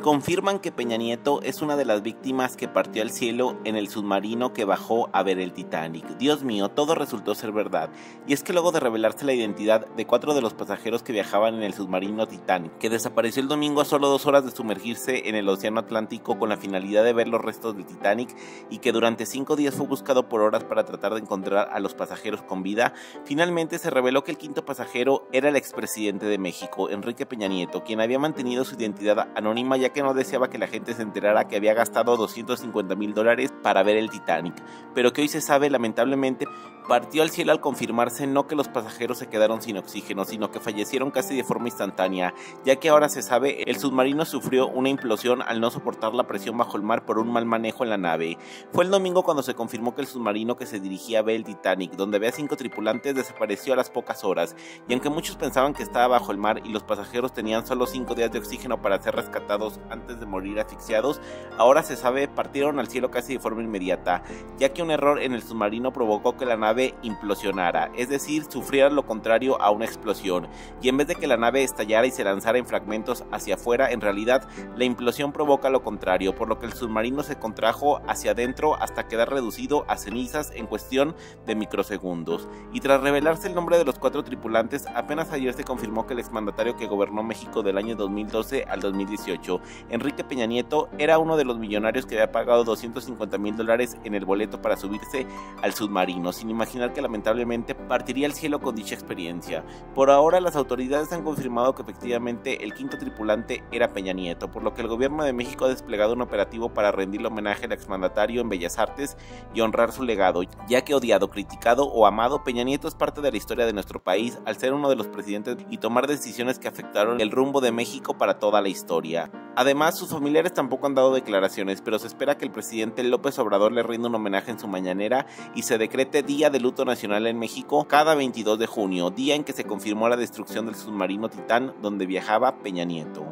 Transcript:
confirman que Peña Nieto es una de las víctimas que partió al cielo en el submarino que bajó a ver el Titanic. Dios mío, todo resultó ser verdad. Y es que luego de revelarse la identidad de cuatro de los pasajeros que viajaban en el submarino Titanic, que desapareció el domingo a solo dos horas de sumergirse en el Océano Atlántico con la finalidad de ver los restos del Titanic y que durante cinco días fue buscado por horas para tratar de encontrar a los pasajeros con vida, finalmente se reveló que el quinto pasajero era el expresidente de México, Enrique Peña Nieto, quien había mantenido su identidad anónima ya que no deseaba que la gente se enterara que había gastado 250 mil dólares para ver el Titanic, pero que hoy se sabe lamentablemente partió al cielo al confirmarse no que los pasajeros se quedaron sin oxígeno, sino que fallecieron casi de forma instantánea, ya que ahora se sabe el submarino sufrió una implosión al no soportar la presión bajo el mar por un mal manejo en la nave. Fue el domingo cuando se confirmó que el submarino que se dirigía a ver el Titanic, donde había cinco tripulantes, desapareció a las pocas horas, y aunque muchos pensaban que estaba bajo el mar y los pasajeros tenían solo cinco días de oxígeno para ser rescatados antes de morir asfixiados, ahora se sabe partieron al cielo casi de forma inmediata, ya que un error en el submarino provocó que la nave implosionara, es decir, sufriera lo contrario a una explosión, y en vez de que la nave estallara y se lanzara en fragmentos hacia afuera, en realidad la implosión provoca lo contrario, por lo que el submarino se contrajo hacia adentro hasta quedar reducido a cenizas en cuestión de microsegundos. Y tras revelarse el nombre de los cuatro tripulantes, apenas ayer se confirmó que el exmandatario que gobernó México del año 2012 al 2018, Enrique Peña Nieto, era uno de los millonarios que había pagado 250 mil dólares en el boleto para subirse al submarino, sin imaginar que lamentablemente partiría al cielo con dicha experiencia. Por ahora las autoridades han confirmado que efectivamente el quinto tripulante era Peña Nieto, por lo que el gobierno de México ha desplegado un operativo para rendirle homenaje al exmandatario en Bellas Artes y honrar su legado, ya que odiado, criticado o amado, Peña Nieto es parte de la historia de nuestro país al ser uno de los presidentes y tomar decisiones que afectaron el rumbo de México para toda la historia. Además, sus familiares tampoco han dado declaraciones, pero se espera que el presidente López Obrador le rinda un homenaje en su mañanera y se decrete Día de Luto Nacional en México cada 22 de junio, día en que se confirmó la destrucción del submarino Titán donde viajaba Peña Nieto.